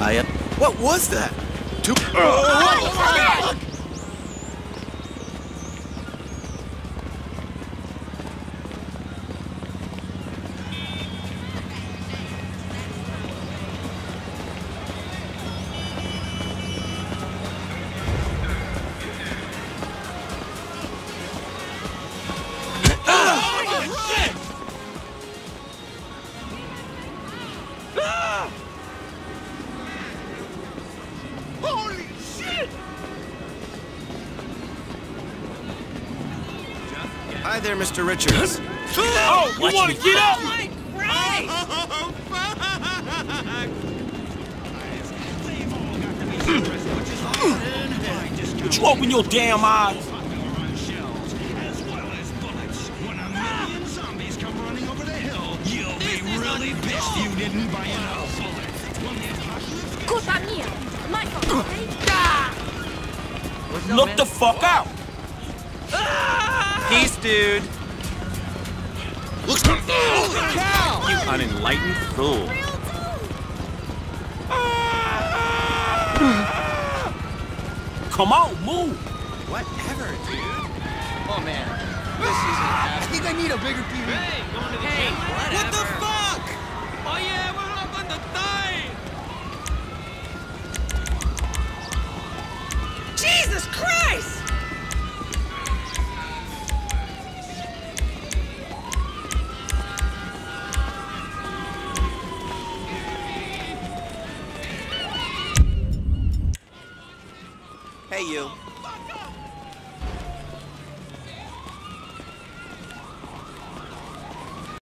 I am. What was that? Two. Oh, oh, Hi there, Mr. Richards. Oh, you want to get up? Oh, Would you open your damn eyes? Culpa mia! My fault, okay? Look the fuck out! Ah! Peace, dude. Looks. Holy cow! You unenlightened fool. Come on, move! Whatever, dude. Oh man, ah, this isn't. I think I need a bigger PV. Hey, What the fuck? Oh, we're Hey, you.